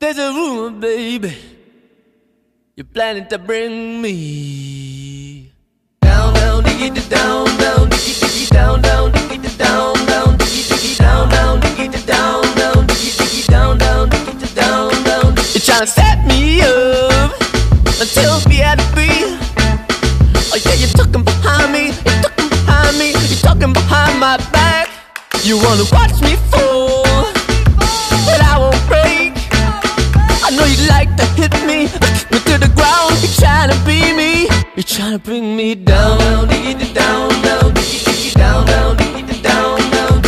deja vu, baby. You're planning to bring me down, down, diggy, down, down, diggy, diggy, down, down, diggy, down, down, diggy, diggy, down, down, diggy, down, down, diggy, diggy, down, down, diggy, down, down. You're trying to set me up until we had to be. Oh yeah, you're talking behind me, you're talking behind me, you're talking behind my back. You wanna watch me fall, Trying to bring me down, down, down, down, down, down, down, down.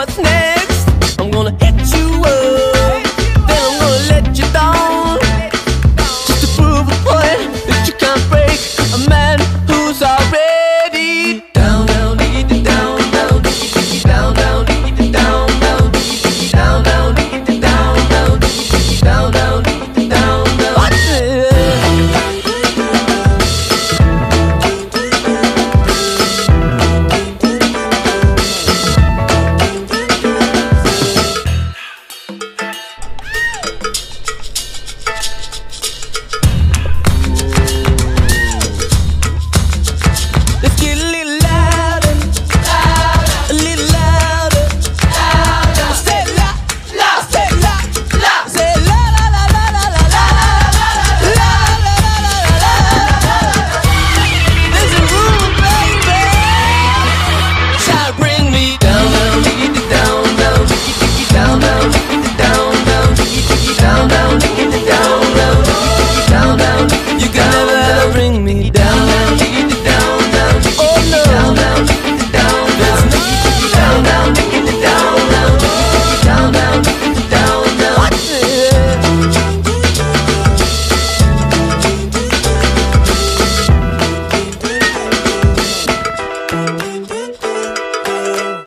what's next on the